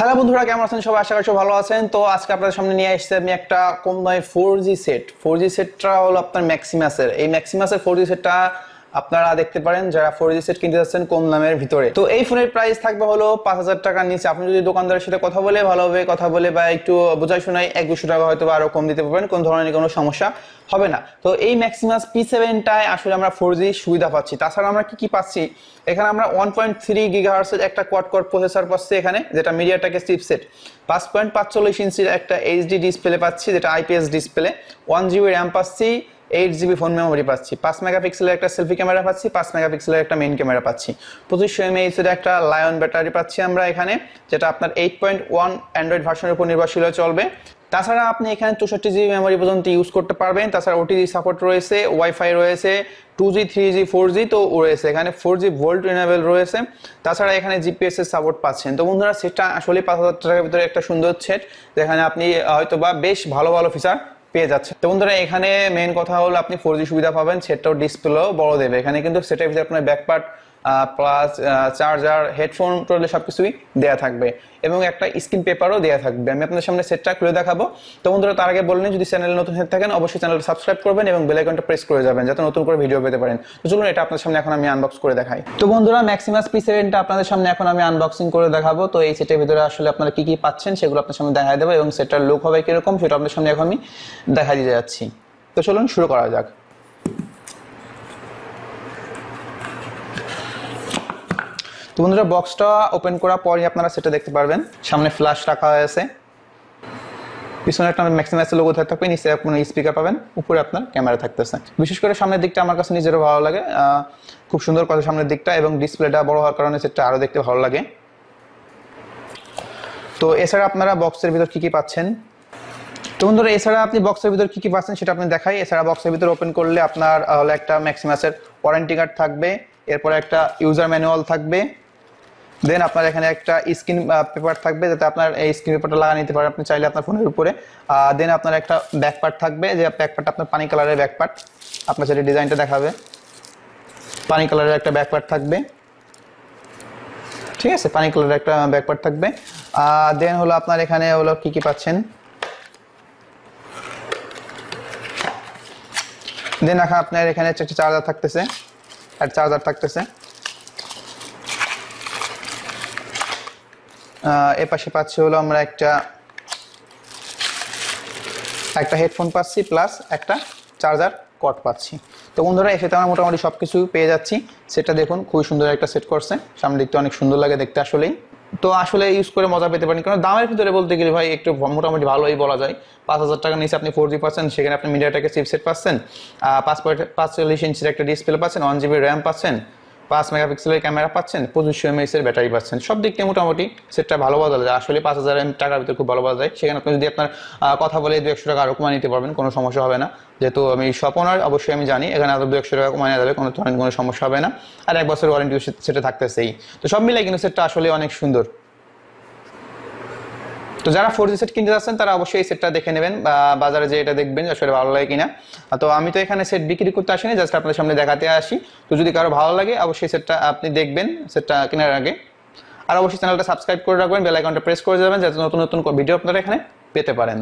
Hello বন্ধুরা, কেমন আছেন সবাই? আশা করি সবাই ভালো আছেন। তো আজকে আপনাদের সামনে নিয়ে এসেছি আমি একটা কম দামে four G set four G সেটটা হলো আপনার ম্যাক্সিমাসের এই ম্যাক্সিমাসের ফোর জি সেটটা আপনারা দেখতে পারেন যারা ফোর জি সেট কিনতে যাচ্ছেন কম দামের ভিতরে। তো এই ফোনের প্রাইস থাকবে হলো পাঁচ হাজার টাকার নিচে। আপনি যদি দোকানদারের সাথে কথা বলে ভালোভাবে কথা বলে বা একটু বোঝাই শোনাই এক দুশো টাকা হয়তো আরও কম দিতে পারবেন, কোন ধরনের কোনো সমস্যা হবে না। তো এই ম্যাক্সিমাস পি সেভেনটায় আসলে আমরা ফোর জি সুবিধা পাচ্ছি। তাছাড়া আমরা কি কি পাচ্ছি? এখানে আমরা ওয়ান পয়েন্ট থ্রি গিগাহার্সের একটা কোয়াড কোর প্রসেসর পাচ্ছি এখানে, যেটা মিডিয়াটাকে চিপসেট পাঁচ পয়েন্ট পাঁচচল্লিশ ইঞ্চির একটা এইচডি ডিসপ্লে পাচ্ছি, যেটা IPS display one GB RAM পাচ্ছি এইট জিবি ফোন মেমোরি পাচ্ছি, পাঁচ মেগাপিক্সেলের একটা সেলফি ক্যামেরা পাচ্ছি, পাঁচ মেগাপিক্সেলের একটা মেইন ক্যামেরা পাচ্ছি। পঁচিশশো এমএইচ এর একটা লায়ন ব্যাটারি পাচ্ছি আমরা এখানে, যেটা আপনার এইট পয়েন্ট ওয়ান অ্যান্ড্রয়েড ভার্সনের উপর নির্ভরশীল চলবে। তাছাড়া আপনি এখানে চৌষট্টি জিবি মেমোরি পর্যন্ত ইউজ করতে পারবেন, তাছাড়া ওটিজি সাপোর্ট রয়েছে ওয়াইফাই রয়েছে two G three G four G তো রয়েছে এখানে ফোর জি ভোল্ট ইনেবল রয়েছে। তাছাড়া এখানে জিপিএস এর সাপোর্ট পাচ্ছেন। তো বন্ধুরা সেটটা আসলে পাঁচ হাজার টাকার ভিতরে একটা সুন্দর সেট যেখানে আপনি হয়তো বা বেশ ভালো ভালো ফিচার পেয়ে যাচ্ছে। তো বন্ধুরা, এখানে মেন কথা হলো আপনি ফোর সুবিধা পাবেন, সেটাও ডিসপ্লেও বড় দেবে। এখানে কিন্তু সেটার ভিতরে আপনার back part plus charger headphone totally সব কিছুই দেওয়া থাকবে। এবং একটা স্ক্রিন পেপারও দেওয়া থাকবে। আমি আপনাদের সামনে সেটটা খুলে দেখাবো। তো বন্ধুরা, তার আগে বললেন যদি চ্যানেলে নতুন হয়ে থাকেন, অবশ্যই চ্যানেলটা সাবস্ক্রাইব করবেন এবং বেল আইকনটা প্রেস করে যাবেন, যাতে নতুন করে ভিডিও পেতে পারেন। তো চলুন, এটা আপনার সামনে এখন আমি আনবক্স করে দেখাই। তো বন্ধুরা ম্যাক্সিমাস পি সেভেনটা আপনাদের সামনে এখন আমি আনবক্সিং করে দেখাবো। তো এই সেটের ভিতরে আসলে আপনারা কী কী পাচ্ছেন, সেগুলো আপনার সামনে দেখা দেবো এবং সেটার লুক হবে কীরকম, সেটা আপনাদের সামনে এখন আমি দেখা দিয়ে যাচ্ছি। তো চলুন, শুরু করা যাক। তো বন্ধুরা বক্সটা ওপেন করার পরই আপনারা সেটা দেখতে পারবেন। সামনে ফ্ল্যাশ রাখা হয়েছে। পিছনে একটা ম্যাক্সিমাইসের লোগো থাকবে, নিচে কোনো স্পিকার পাবেন, উপরে আপনার ক্যামেরা থাকতেছে। বিশেষ করে সামনের দিকটা আমার কাছে নিজেরও ভালো লাগে। খুব সুন্দর কথা সামনের দিকটা এবং ডিসপ্লেটা বড় হওয়ার কারণে সেটা আরও দেখতে ভালো লাগে। তো এছাড়া আপনারা বক্সের ভিতর কী কী পাচ্ছেন? তো বন্ধুরা, এছাড়া আপনি বক্সের ভিতর কী কী পাচ্ছেন সেটা আপনি দেখাই। এছাড়া বক্সের ভিতর ওপেন করলে আপনার হলো একটা ম্যাক্সিমাসের ওয়ারেন্টি কার্ড থাকবে। এরপরে একটা ইউজার ম্যানুয়াল থাকবে। দেন আপনার এখানে একটা স্ক্রিন পেপার থাকবে যাতে আপনার এই স্ক্রিন পেপারটা লাগা নিতে পারেন। আপনি চাইলে আপনার ফোনের উপরে দেন আপনার একটা ব্যাকপার্ট থাকবে। যে ব্যাকপার্টটা আপনার পানি কালারের ব্যাকপার্ট আপনার সেটা ডিজাইনটা দেখাবে। পানি কালারের একটা ব্যাকপার্ট থাকবে। ঠিক আছে? পানি কালারের একটা ব্যাকপার্ট থাকবে। দেন হলো আপনার এখানে হলো কি কি পাচ্ছেন? দেন এখন আপনার এখানে একটা চার্জার থাকতেছে। আর চার্জার থাকতেছে। এ পাশে পাচ্ছি হলো আমরা একটা একটা হেডফোন পাচ্ছি প্লাস একটা চার্জার কট পাচ্ছি। তো বন্ধুরা এসে আমরা মোটামুটি সব কিছু পেয়ে যাচ্ছি। সেটা দেখুন, খুবই সুন্দর একটা সেট করছে। সামনে দেখতে অনেক সুন্দর লাগে দেখতে আসলেই। তো আসলে ইউজ করে মজা পেতে পারেন, কারণ দামের ভিতরে বলতে গেলে ভাই, একটু মোটামুটি ভালোই বলা যায়। পাঁচ হাজার টাকা নিচে আপনি ফোর জি পাচ্ছেন, সেখানে আপনি মিডিয়াটাকে চিপসেট পাচ্ছেন। পাঁচ পয়েন্ট পাঁচচল্লিশ ইঞ্চির একটা ডিসপ্লে পাচ্ছেন ওয়ান জিবি র্যাম পাচ্ছেন। পাঁচ মেগাপিক্সেলের ক্যামেরা পাচ্ছেন, পঁচিশশো এমএস এর ব্যাটারি পাচ্ছেন, সব দিক থেকে মোটামুটি সেটটা ভালো বলা যায়। আসলে পাঁচ হাজার টাকার ভিতরে খুব ভালো বলা যায়। সেখানে আপনি যদি আপনার কথা বলে দু একশো টাকা আরও কমায় নিতে পারবেন, কোনো সমস্যা হবে না। যেহেতু আমি স্বপনার অবশ্যই আমি জানি, এখানে আরও দু একশো টাকা কমানো যাবে, কোনো ধরনের কোনো সমস্যা হবে না। আর এক বছর ওয়ারেন্টি সেটা থাকতেছেই। তো সব মিলাই কিন্তু সেটটা আসলে অনেক সুন্দর। তো যারা ফোর জি সেট কিনতে যাচ্ছেন, তারা অবশ্যই এই সেটটা দেখে নেবেন বা বাজারে যে এটা দেখবেন আসলে ভালো লাগে কিনা। তো আমি তো এখানে সেট বিক্রি করতে আসিনি জাস্ট আপনাদের সামনে দেখাতে আসি। তো যদি কারও ভালো লাগে, অবশ্যই সেটটা আপনি দেখবেন সেটটা কেনার আগে। আর অবশ্যই চ্যানেলটা সাবস্ক্রাইব করে রাখবেন বেল আইকনটা প্রেস করে যাবেন, যাতে নতুন নতুন ভিডিও আপনারা এখানে পেতে পারেন।